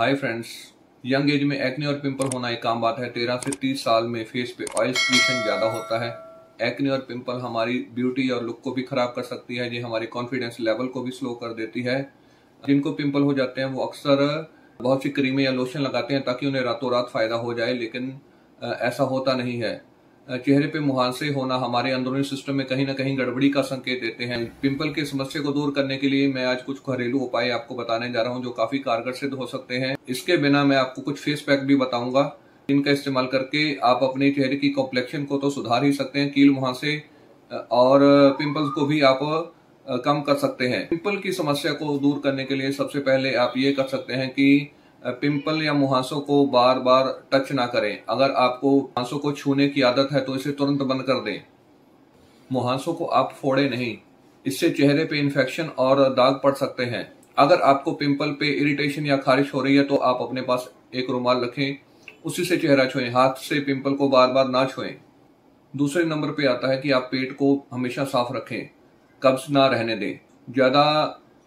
हाय friends young age में acne और pimple होना एक आम बात है। तेरह से तीस साल में फेस पे ऑयल स्क्रीशन ज़्यादा होता है। एक्ने और पिंपल हमारी ब्यूटी और लुक को भी खराब कर सकती है, ये हमारे कॉन्फिडेंस लेवल को भी स्लो कर देती है। जिनको पिंपल हो जाते हैं, वो अक्सर बहुत सी क्रीमें या लोशन लगाते हैं ताकि उन्हें रातों रात फ़ायदा हो जाए, लेकिन ऐसा होता नहीं है। चेहरे पे मुहांसे होना हमारे अंदरूनी सिस्टम में कहीं ना कहीं गड़बड़ी का संकेत देते हैं। पिंपल की समस्या को दूर करने के लिए मैं आज कुछ घरेलू उपाय आपको बताने जा रहा हूँ जो काफ़ी कारगर सिद्ध हो सकते हैं। इसके बिना मैं आपको कुछ फेस पैक भी बताऊँगा। इनका इस्तेमाल करके आप अपने चेहरे की कॉम्प्लेक्शन को तो सुधार ही सकते हैं कील मुहांसे और पिंपल्स को भी आप कम कर सकते हैं। पिंपल की समस्या को दूर करने के लिए सबसे पहले आप ये कर सकते हैं कि पिंपल या मुहासों को बार बार टच ना करें। अगर आपको मुहासों को छूने की आदत है तो इसे तुरंत बंद कर दें। मुहासों को आप फोड़े नहीं। इससे चेहरे पे इन्फेक्शन और दाग पड़ सकते हैं। अगर आपको पिंपल पे इरिटेशन या खारिश हो रही है तो आप अपने पास एक रुमाल रखें। उसी से चेहरा छुएँ। हाथ से पिंपल को बार बार ना छुएँ। दूसरे नंबर पे आता है कि आप पेट को हमेशा साफ़ रखें। कब्ज ना रहने दें। ज़्यादा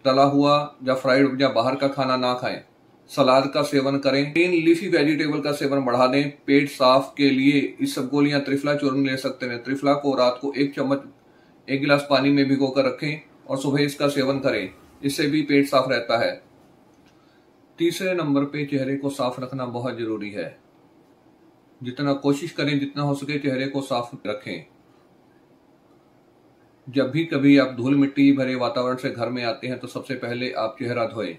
तला हुआ या फ्राइड या बाहर का खाना ना खाएँ। सलाद का सेवन करें ग्रीन लीफी वेजिटेबल का सेवन बढ़ा दें, पेट साफ़ के लिए इस सब गोलियाँ त्रिफला चूर्ण ले सकते हैं। त्रिफला को रात को एक चम्मच, एक गिलास पानी में भिगो कर रखें और सुबह इसका सेवन करें, इससे भी पेट साफ़ रहता है। तीसरे नंबर पे चेहरे को साफ़ रखना बहुत ज़रूरी है। जितना कोशिश करें, जितना हो सके चेहरे को साफ़ रखें। जब भी कभी आप धूल मिट्टी भरे वातावरण से घर में आते हैं तो सबसे पहले आप चेहरा धोएँ।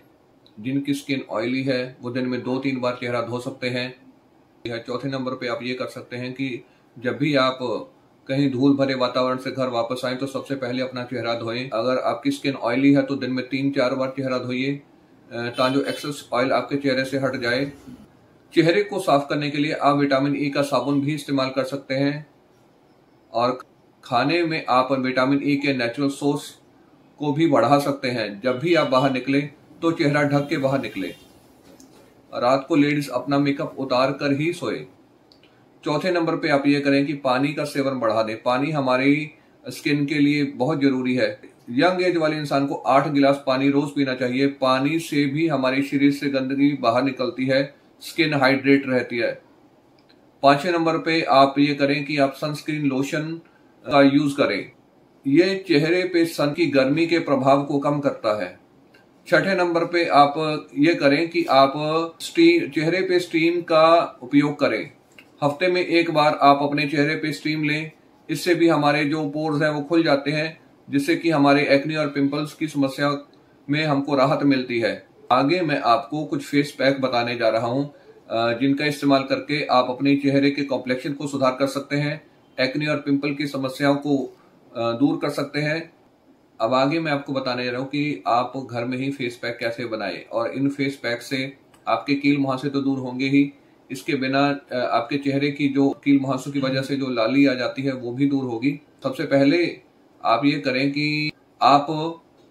जिनकी स्किन ऑयली है, वो दिन में दो तीन बार चेहरा धो सकते हैं। या चौथे नंबर पे आप ये कर सकते हैं कि जब भी आप कहीं धूल भरे वातावरण से घर वापस आए तो सबसे पहले अपना चेहरा धोएँ। अगर आपकी स्किन ऑयली है तो दिन में तीन चार बार चेहरा धोइए ताकि जो एक्सेस ऑयल आपके चेहरे से हट जाए। चेहरे को साफ़ करने के लिए आप विटामिन ई का साबुन भी इस्तेमाल कर सकते हैं। और खाने में आप विटामिन ई के नेचुरल सोर्स को भी बढ़ा सकते हैं। जब भी आप बाहर निकले तो चेहरा ढक के बाहर निकले। रात को लेडीज़ अपना मेकअप उतार कर ही सोए। चौथे नंबर पे आप ये करें कि पानी का सेवन बढ़ा दें। पानी हमारी स्किन के लिए बहुत ज़रूरी है। यंग एज वाले इंसान को आठ गिलास पानी रोज पीना चाहिए। पानी से भी हमारे शरीर से गंदगी बाहर निकलती है। स्किन हाइड्रेट रहती है। पाँचवें नंबर पे आप ये करें कि आप सनस्क्रीन लोशन का यूज़ करें। ये चेहरे पे सन की गर्मी के प्रभाव को कम करता है। छठे नंबर पे आप ये करें कि आप स्टीम चेहरे पे स्टीम का उपयोग करें। हफ़्ते में एक बार आप अपने चेहरे पे स्टीम लें। इससे भी हमारे जो पोर्स हैं वो खुल जाते हैं, जिससे कि हमारे एक्नी और पिंपल्स की समस्या में हमको राहत मिलती है। आगे मैं आपको कुछ फेस पैक बताने जा रहा हूँ जिनका इस्तेमाल करके आप अपने चेहरे के कॉम्प्लेक्शन को सुधार कर सकते हैं एक्नी और पिंपल की समस्याओं को दूर कर सकते हैं। अब आगे मैं आपको बताने जा रहा हूँ कि आप घर में ही फेस पैक कैसे बनाए। और इन फेस पैक से आपके कील मुहासे तो दूर होंगे ही। इसके बिना आपके चेहरे की जो कील मुहासों की वजह से जो लाली आ जाती है, वो भी दूर होगी। सबसे पहले आप ये करें कि आप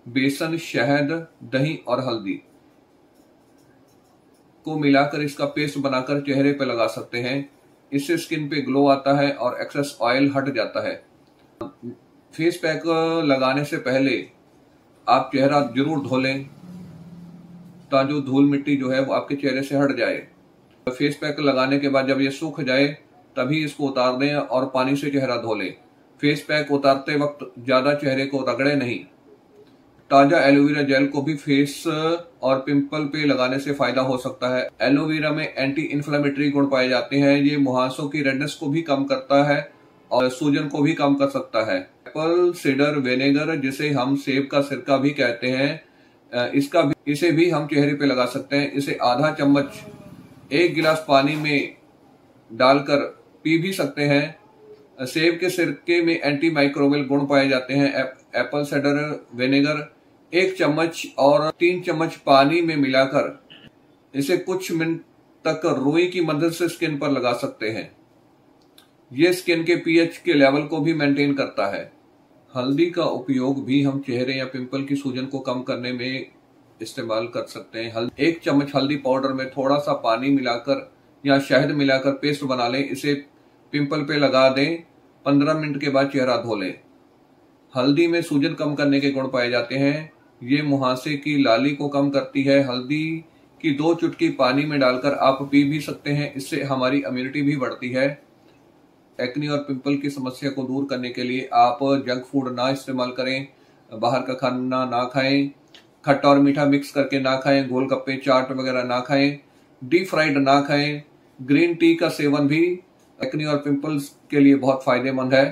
बेसन, शहद, दही और हल्दी को मिलाकर इसका पेस्ट बनाकर चेहरे पे लगा सकते हैं। इससे स्किन पे ग्लो आता है और एक्सेस ऑयल हट जाता है। फेस पैक लगाने से पहले आप चेहरा ज़रूर धो लें ताकि धूल मिट्टी जो है वो आपके चेहरे से हट जाए। फेस पैक लगाने के बाद जब ये सूख जाए, तभी इसको उतार दें और पानी से चेहरा धो लें। फेस पैक उतारते वक्त ज़्यादा चेहरे को रगड़े नहीं। ताज़ा एलोवेरा जेल को भी फेस और पिंपल पे लगाने से फ़ायदा हो सकता है। एलोवेरा में एंटी इन्फ्लेमेटरी गुण पाए जाते हैं। ये मुहासों की रेडनेस को भी कम करता है। और सूजन को भी कम कर सकता है। एप्पल, सीडर, विनेगर, जिसे हम सेब का सिरका भी कहते हैं इसका भी, इसे भी हम चेहरे पे लगा सकते हैं। इसे आधा चम्मच, एक गिलास पानी में डालकर पी भी सकते हैं। सेब के सिरके में एंटी माइक्रोवेल गुण पाए जाते हैं। एप्पल साइडर विनेगर, एक चम्मच और तीन चम्मच पानी में मिलाकर इसे कुछ मिनट तक रुई की मदद से स्किन पर लगा सकते हैं। ये स्किन के पीएच के लेवल को भी मेंटेन करता है। हल्दी का उपयोग भी हम चेहरे या पिंपल की सूजन को कम करने में इस्तेमाल कर सकते हैं। एक चम्मच हल्दी पाउडर में थोड़ा सा पानी मिलाकर या शहद मिलाकर पेस्ट बना लें। इसे पिंपल पे लगा दें। पंद्रह मिनट के बाद चेहरा धो लें। हल्दी में सूजन कम करने के गुण पाए जाते हैं। ये मुहासे की लाली को कम करती है। हल्दी की दो चुटकी पानी में डालकर आप पी भी सकते हैं। इससे हमारी इम्यूनिटी भी बढ़ती है। एक्नी और पिंपल की समस्या को दूर करने के लिए आप जंक फ़ूड ना इस्तेमाल करें, बाहर का खाना ना खाएँ, खट्टा और मीठा मिक्स करके ना खाएँ, गोलगप्पे, चाट वगैरह ना खाएँ डीप फ्राइड ना खाएँ ग्रीन टी का सेवन भी एक्नी और पिंपल्स के लिए बहुत फ़ायदेमंद है।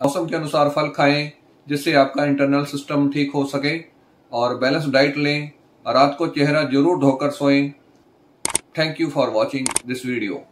मौसम के अनुसार फल खाएँ, जिससे आपका इंटरनल सिस्टम ठीक हो सके और बैलेंस डाइट लें रात को चेहरा ज़रूर धोकर सोएँ। Thank you for watching this video